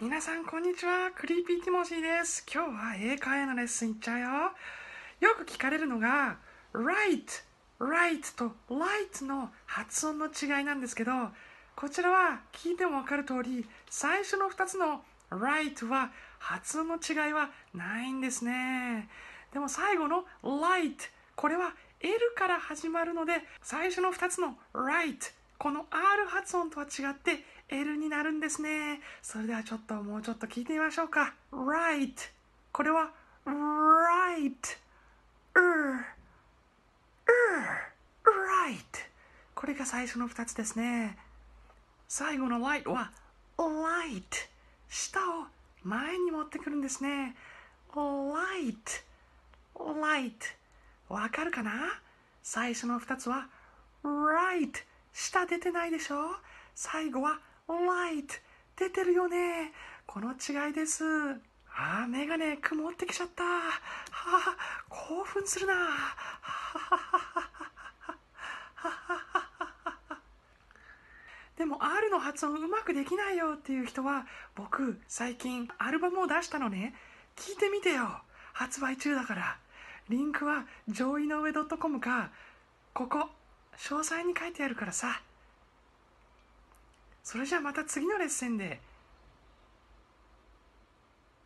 皆さんこんにちは。クリーピーティモシーです。今日は英会話のレッスンいっちゃうよ。よく聞かれるのが right right と light の発音の違いなんですけどこちらは聞いてもわかる通り最初の2つの right は発音の違いはないんですね。でも最後の light これは L から始まるので最初の2つの right この R 発音とは違って L になるんですね。それではちょっともうちょっと聞いてみましょうか。right これは right er er right これが最初の2つですね。最後の light は light 下を前に持ってくるんですね。light light わかるかな？最初の2つは right 下出てないでしょ？最後は light 出てるよね。この違いです。ああメガネ曇ってきちゃった。はあ興奮するな。はでも R の発音うまくできないよっていう人は僕最近アルバムを出したのね。聞いてみてよ。発売中だから。リンクは上位の上 .com かここ。詳細に書いてあるからさ。それじゃあまた次のレッスンで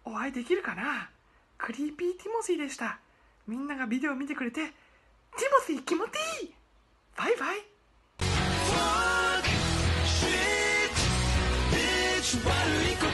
お会いできるかな？クリーピーティモシーでした。みんながビデオを見てくれてティモシー気持ちいい！バイバイ。ボーイズ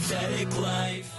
pathetic life.